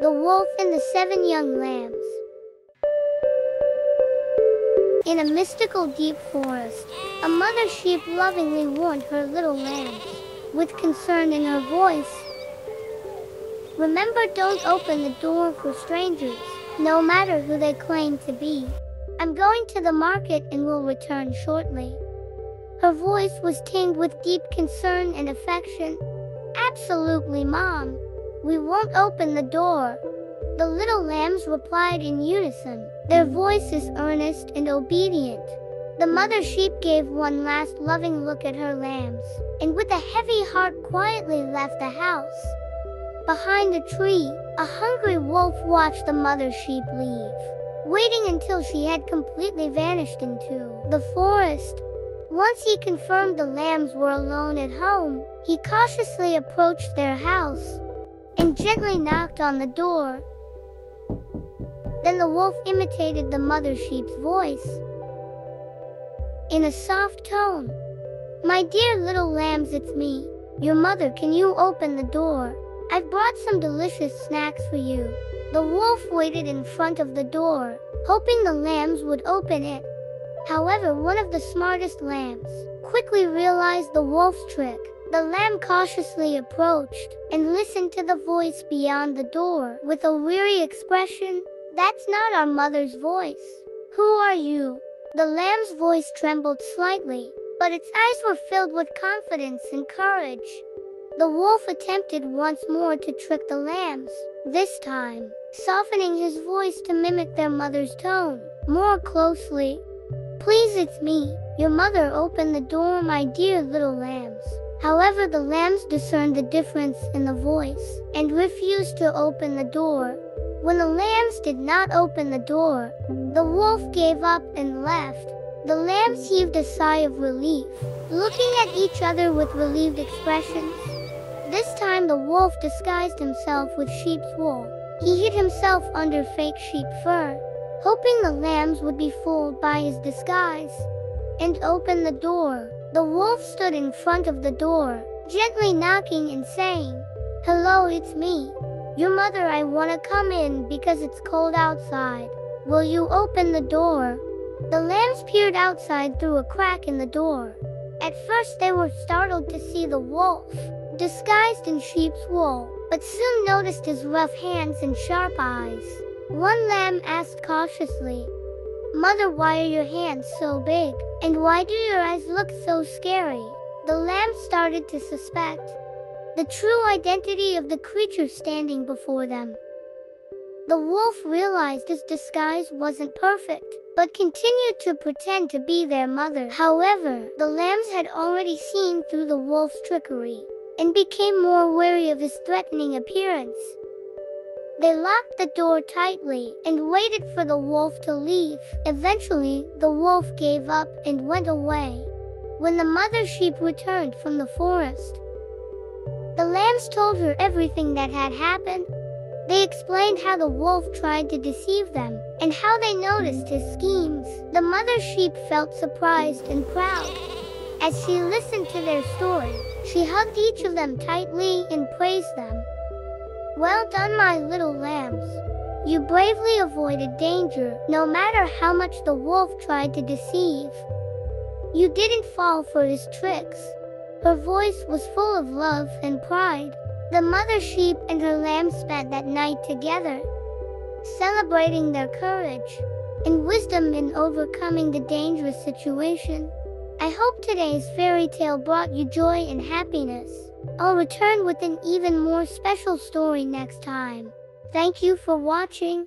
The Wolf and the Seven Young Lambs. In a mystical deep forest, a mother sheep lovingly warned her little lambs, with concern in her voice. Remember, don't open the door for strangers, no matter who they claim to be. I'm going to the market and will return shortly. Her voice was tinged with deep concern and affection. Absolutely, Mom. We won't open the door. The little lambs replied in unison, their voices earnest and obedient. The mother sheep gave one last loving look at her lambs, and with a heavy heart quietly left the house. Behind a tree, a hungry wolf watched the mother sheep leave, waiting until she had completely vanished into the forest. Once he confirmed the lambs were alone at home, he cautiously approached their house and gently knocked on the door. Then the wolf imitated the mother sheep's voice in a soft tone. My dear little lambs, it's me, your mother. Can you open the door? I've brought some delicious snacks for you. The wolf waited in front of the door, hoping the lambs would open it. However, one of the smartest lambs quickly realized the wolf's trick. The lamb cautiously approached and listened to the voice beyond the door with a weary expression. That's not our mother's voice. Who are you? The lamb's voice trembled slightly, but its eyes were filled with confidence and courage. The wolf attempted once more to trick the lambs, this time softening his voice to mimic their mother's tone more closely. Please, it's me, your mother. Open the door, my dear little lambs. However, the lambs discerned the difference in the voice and refused to open the door. When the lambs did not open the door, the wolf gave up and left. The lambs heaved a sigh of relief, looking at each other with relieved expressions. This time the wolf disguised himself with sheep's wool. He hid himself under fake sheep fur hoping the lambs would be fooled by his disguise, and open the door. The wolf stood in front of the door, gently knocking and saying, Hello, it's me. Your mother, I want to come in because it's cold outside. Will you open the door? The lambs peered outside through a crack in the door. At first, they were startled to see the wolf, disguised in sheep's wool, but soon noticed his rough hands and sharp eyes. One lamb asked cautiously, Mother, why are your hands so big? And why do your eyes look so scary? The lamb started to suspect the true identity of the creature standing before them. The wolf realized his disguise wasn't perfect, but continued to pretend to be their mother. However, the lambs had already seen through the wolf's trickery and became more wary of his threatening appearance. They locked the door tightly and waited for the wolf to leave. Eventually, the wolf gave up and went away. When the mother sheep returned from the forest, the lambs told her everything that had happened. They explained how the wolf tried to deceive them and how they noticed his schemes. The mother sheep felt surprised and proud. As she listened to their story, she hugged each of them tightly and praised them. Well done, my little lambs. You bravely avoided danger, no matter how much the wolf tried to deceive. You didn't fall for his tricks. Her voice was full of love and pride. The mother sheep and her lambs spent that night together, celebrating their courage and wisdom in overcoming the dangerous situation. I hope today's fairy tale brought you joy and happiness. I'll return with an even more special story next time. Thank you for watching.